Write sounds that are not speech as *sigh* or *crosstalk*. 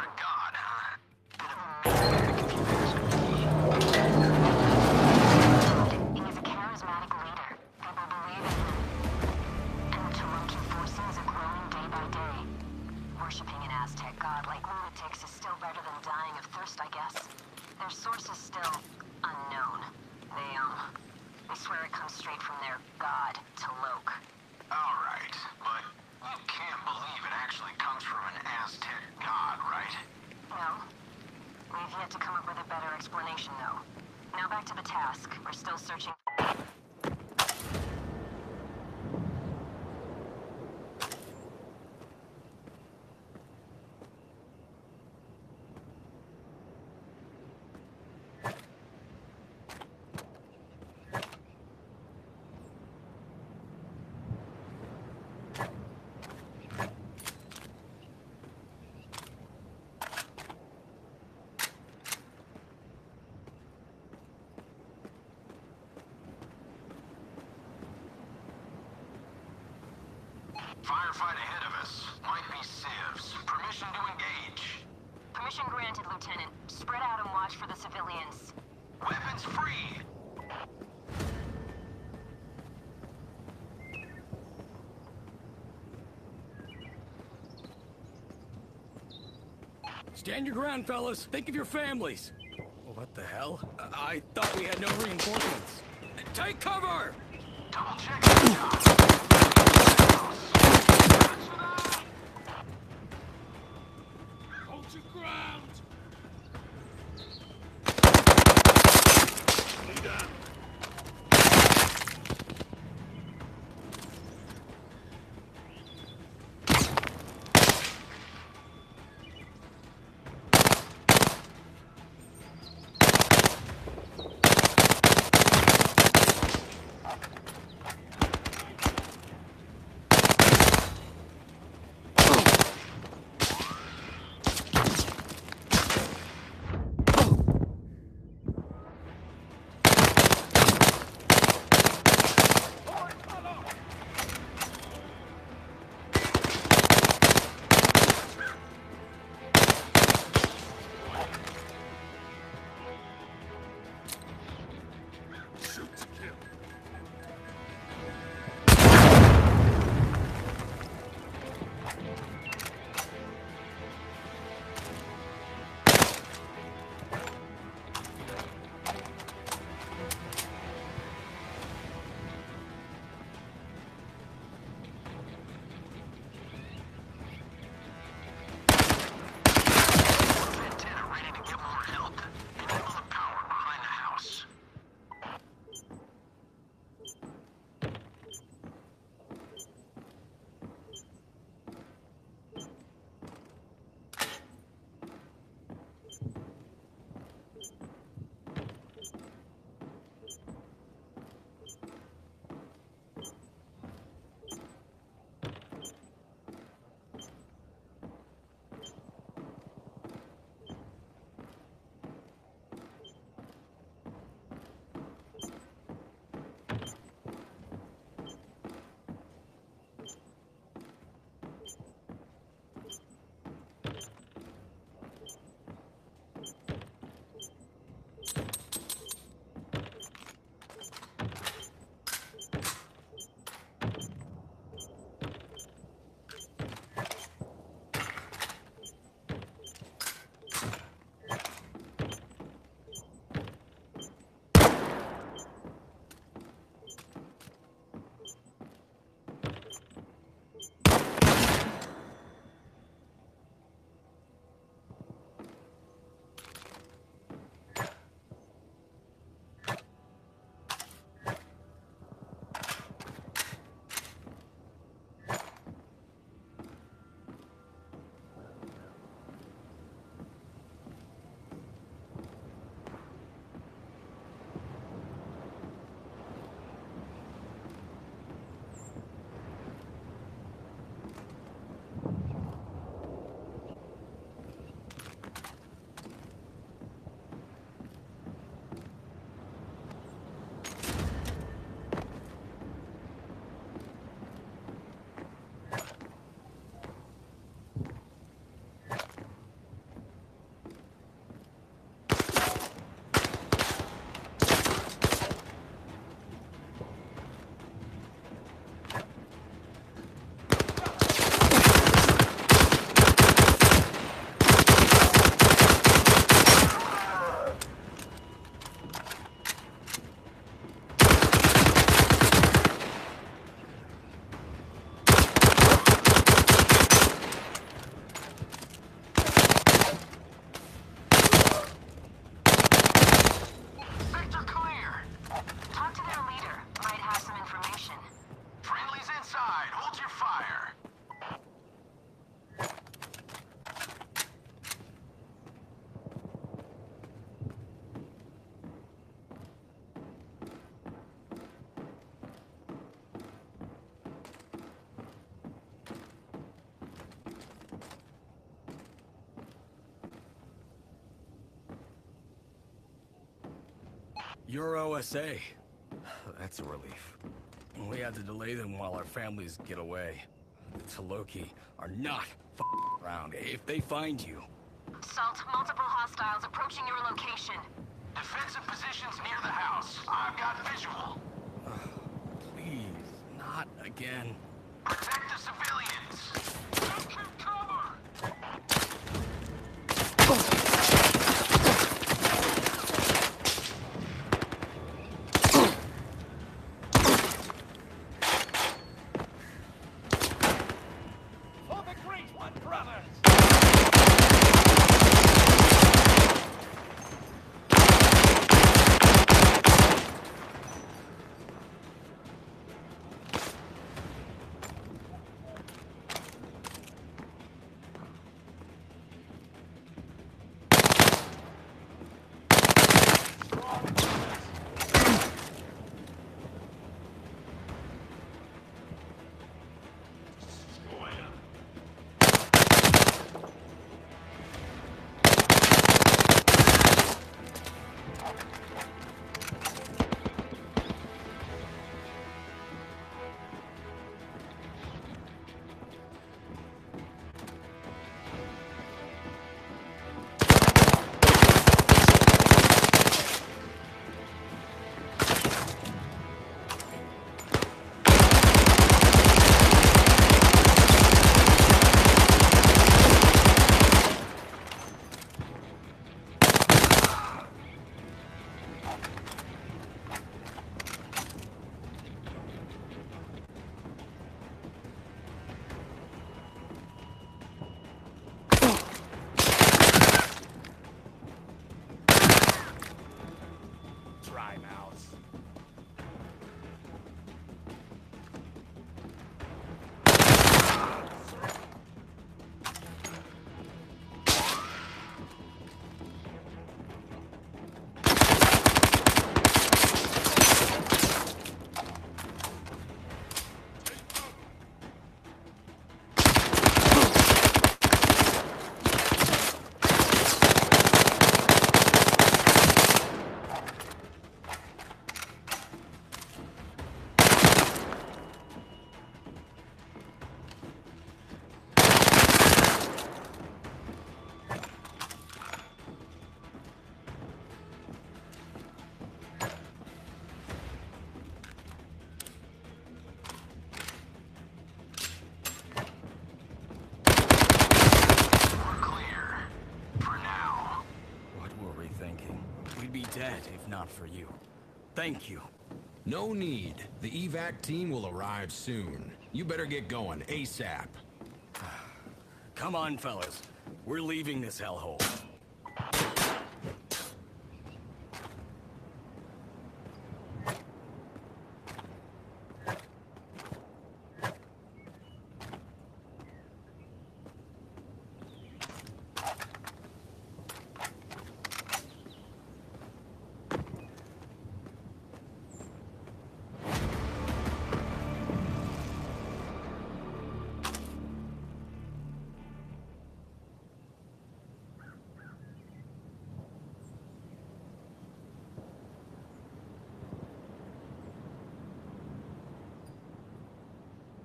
Good God. Permission granted, Lieutenant. Spread out and watch for the civilians. Weapons free! Stand your ground, fellas. Think of your families. What the hell? I, I thought we had no reinforcements. Take cover! Double check. You're OSA. That's a relief. We had to delay them while our families get away. The Taloki are not f around. If they find you, Salt, multiple hostiles approaching your location. Defensive positions near the house. I've got visual. please, not again. Protect the civilians. For you. Thank you. No need. The evac team will arrive soon. You better get going, ASAP. *sighs* Come on, fellas. We're leaving this hellhole.